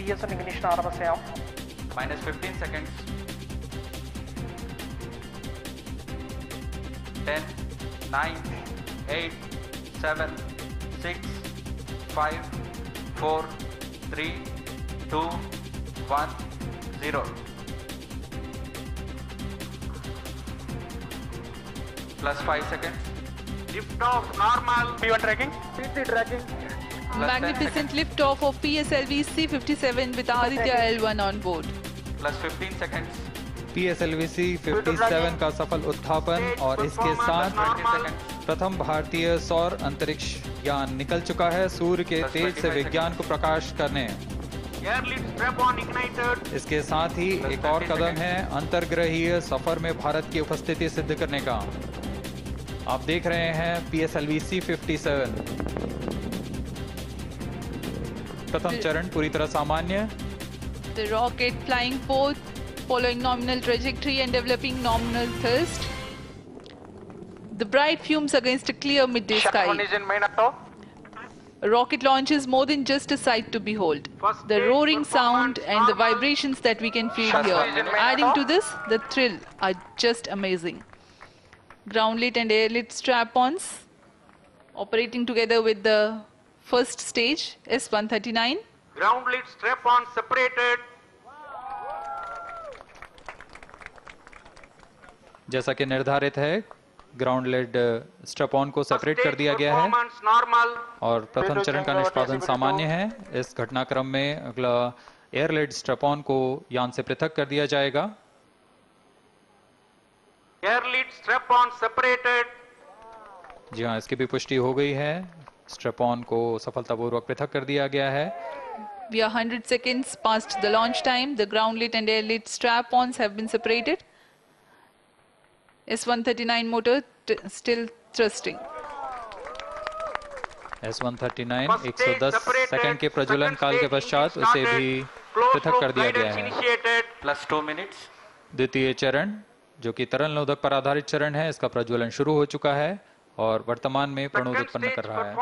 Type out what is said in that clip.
TSM ignition ആരംഭ ചെയ്യാം minus 15 seconds 10 9 8 7 6 5 4 3 2 1 0 plus 5 seconds lift off normal. P1 tracking? Pc tracking. Less magnificent lift off of pslv c57 with aditya l1 on board. Plus 15 seconds. P C57 का सफल उत्थापन और इसके साथ प्रथम भारतीय सौर अंतरिक्ष यान निकल चुका है सूर्य के तेज से विज्ञान को प्रकाश करने। इसके साथ ही एक और कदम है अंतरग्रहीय सफ़र में भारत की उपस्थिति सिद्ध करने का। आप देख रहे हैं पीएसएलवीसी 57 प्रथम चरण पूरी तरह सामान्य The rocket flying forth, following nominal trajectory and developing nominal thrust. The bright fumes against a clear midday sky. rocket launch is more than just a sight to behold. The roaring sound and the vibrations that we can feel here. Adding to this, the thrill are just amazing. ground lit and air lit strap-ons operating together with the first stage S139. Ground lit strap-on separated. जैसा कि निर्धारित है ground lit step को separate कर दिया गया है और प्रथम चरण का निष्पादन सामान्य है इस घटनाक्रम में अगला एयर लेड को यान से पृथक कर दिया जाएगा Air lead strap on separated. जी हाँ इसकी भी पुष्टि हो गई है स्ट्रप ऑन को सफलतापूर्वक पृथक कर दिया गया है We are 100 seconds past the launch time. The ground lit and air lit strap-ons have been separated. S139 motor still thrusting. S one thirty nine First एक सौ stage दस separated. सेकेंड के प्रज्वलन Second काल के पश्चात उसे. भी पृथक कर दिया गया है initiated. plus 2 minutes द्वितीय चरण जो कि तरल नोदक पर आधारित चरण है इसका प्रज्वलन शुरू हो चुका है और वर्तमान में प्रणोद उत्पन्न कर रहा है.